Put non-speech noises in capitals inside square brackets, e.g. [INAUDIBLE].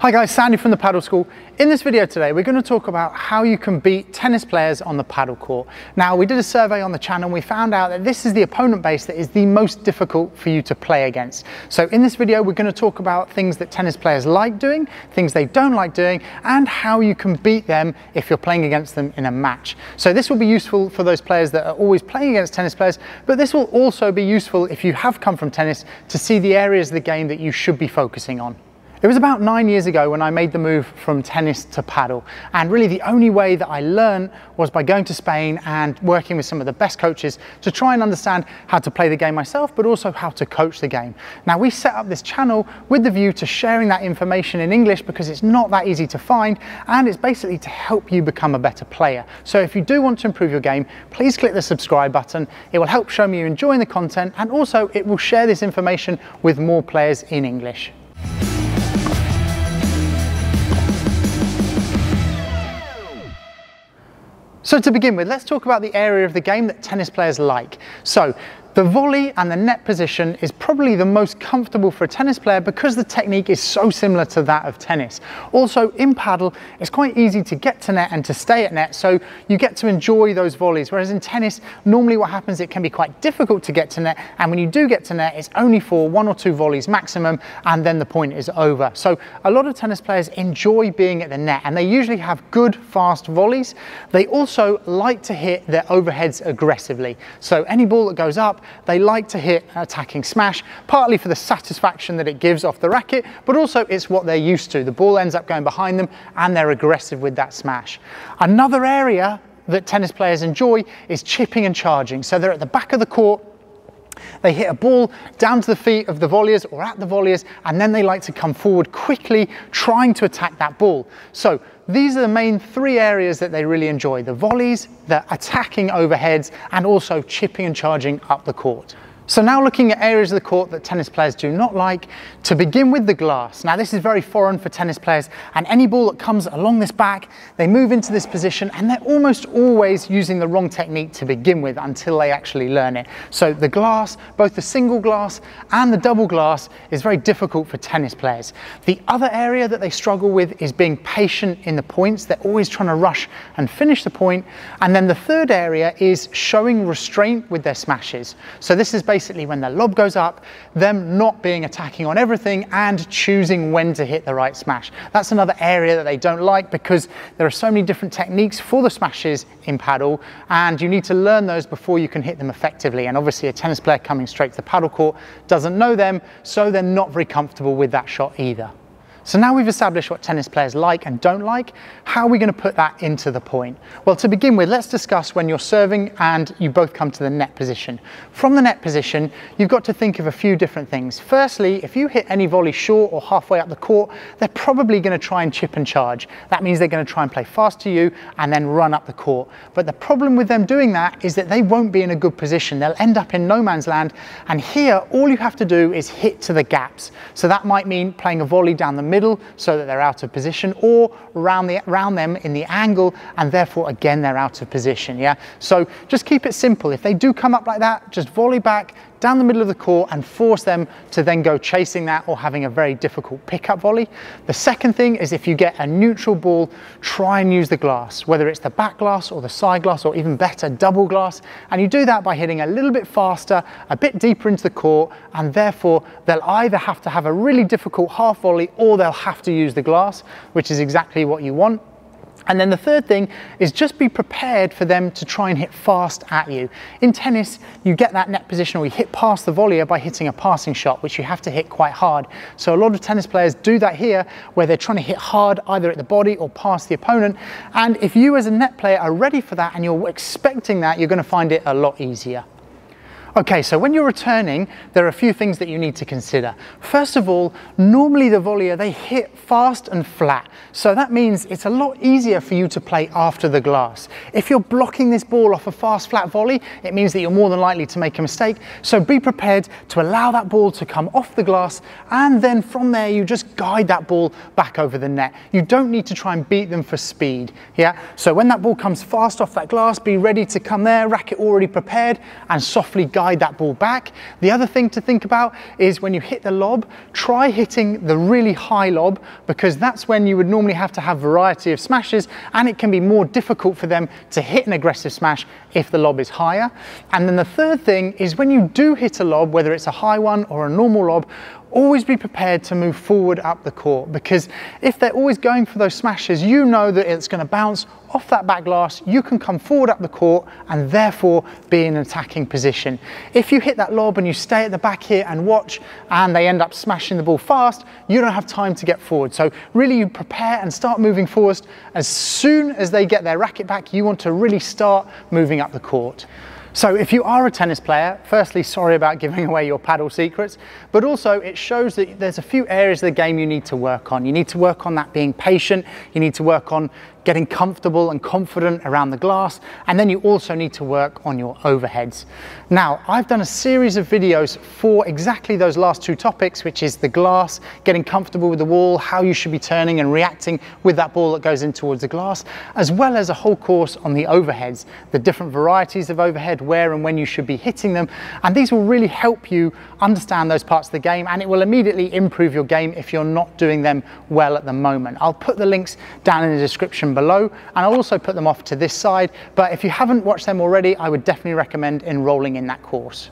Hi guys, Sandy from the Padel School. In this video today, we're going to talk about how you can beat tennis players on the padel court. Now, we did a survey on the channel and we found out that this is the opponent base that is the most difficult for you to play against. So in this video, we're going to talk about things that tennis players like doing, things they don't like doing, and how you can beat them if you're playing against them in a match. So this will be useful for those players that are always playing against tennis players, but this will also be useful if you have come from tennis to see the areas of the game that you should be focusing on. It was about nine years ago when I made the move from tennis to padel. And really the only way that I learned was by going to Spain and working with some of the best coaches to try and understand how to play the game myself, but also how to coach the game. Now we set up this channel with the view to sharing that information in English because it's not that easy to find and it's basically to help you become a better player. So if you do want to improve your game, please click the subscribe button. It will help show me you're enjoying the content and also it will share this information with more players in English. So to begin with, let's talk about the area of the game that tennis players like. So the volley and the net position is probably the most comfortable for a tennis player because the technique is so similar to that of tennis. Also in padel, it's quite easy to get to net and to stay at net, so you get to enjoy those volleys. Whereas in tennis, normally what happens, it can be quite difficult to get to net, and when you do get to net, it's only for one or two volleys maximum, and then the point is over. So a lot of tennis players enjoy being at the net, and they usually have good, fast volleys. They also like to hit their overheads aggressively. So any ball that goes up, they like to hit attacking smash, partly for the satisfaction that it gives off the racket, but also it's what they're used to. The ball ends up going behind them and they're aggressive with that smash. Another area that tennis players enjoy is chipping and charging. So they're at the back of the court, they hit a ball down to the feet of the volleyers or at the volleyers, and then they like to come forward quickly, trying to attack that ball. So these are the main three areas that they really enjoy, the volleys, the attacking overheads, and also chipping and charging up the court. So now looking at areas of the court that tennis players do not like, to begin with the glass. Now this is very foreign for tennis players and any ball that comes along this back, they move into this position and they're almost always using the wrong technique to begin with until they actually learn it. So the glass, both the single glass and the double glass is very difficult for tennis players. The other area that they struggle with is being patient in the points. They're always trying to rush and finish the point. And then the third area is showing restraint with their smashes. So this is when the lob goes up, them not being attacking on everything and choosing when to hit the right smash. That's another area that they don't like because there are so many different techniques for the smashes in padel and you need to learn those before you can hit them effectively. And obviously a tennis player coming straight to the padel court doesn't know them, so they're not very comfortable with that shot either. So now we've established what tennis players like and don't like, how are we going to put that into the point? Well, to begin with, let's discuss when you're serving and you both come to the net position. From the net position, you've got to think of a few different things. Firstly, if you hit any volley short or halfway up the court, they're probably going to try and chip and charge. That means they're going to try and play fast to you and then run up the court. But the problem with them doing that is that they won't be in a good position. They'll end up in no man's land. And here, all you have to do is hit to the gaps. So that might mean playing a volley down the middle so that they're out of position or around, the, around them in the angle and therefore again they're out of position, yeah? So just keep it simple. If they do come up like that, just volley back, down the middle of the court and force them to then go chasing that or having a very difficult pickup volley. The second thing is if you get a neutral ball, try and use the glass, whether it's the back glass or the side glass or even better, double glass. And you do that by hitting a little bit faster, a bit deeper into the court, and therefore they'll either have to have a really difficult half volley or they'll have to use the glass, which is exactly what you want. And then the third thing is just be prepared for them to try and hit fast at you. In tennis, you get that net position or you hit past the volleyer by hitting a passing shot, which you have to hit quite hard. So a lot of tennis players do that here, where they're trying to hit hard either at the body or past the opponent. And if you as a net player are ready for that and you're expecting that, you're gonna find it a lot easier. Okay, so when you're returning, there are a few things that you need to consider. First of all, normally the volleyer, they hit fast and flat. So that means it's a lot easier for you to play after the glass. If you're blocking this ball off a fast, flat volley, it means that you're more than likely to make a mistake. So be prepared to allow that ball to come off the glass. And then from there, you just guide that ball back over the net. You don't need to try and beat them for speed. Yeah. So when that ball comes fast off that glass, be ready to come there, racket already prepared and softly guide guide that ball back. The other thing to think about is when you hit the lob, try hitting the really high lob because that's when you would normally have to have variety of smashes and it can be more difficult for them to hit an aggressive smash if the lob is higher. And then the third thing is when you do hit a lob, whether it's a high one or a normal lob, always be prepared to move forward up the court because if they're always going for those smashes, you know that it's going to bounce off that back glass, you can come forward up the court and therefore be in an attacking position. If you hit that lob and you stay at the back here and watch and they end up smashing the ball fast, you don't have time to get forward. So really you prepare and start moving forward. As soon as they get their racket back, you want to really start moving up the court. So if you are a tennis player, firstly, sorry about giving [LAUGHS] away your padel secrets, but also it shows that there's a few areas of the game you need to work on. You need to work on that being patient, you need to work on getting comfortable and confident around the glass, and then you also need to work on your overheads. Now, I've done a series of videos for exactly those last two topics, which is the glass, getting comfortable with the wall, how you should be turning and reacting with that ball that goes in towards the glass, as well as a whole course on the overheads, the different varieties of overhead, where and when you should be hitting them, and these will really help you understand those parts of the game, and it will immediately improve your game if you're not doing them well at the moment. I'll put the links down in the description below and I'll also put them off to this side but if you haven't watched them already I would definitely recommend enrolling in that course.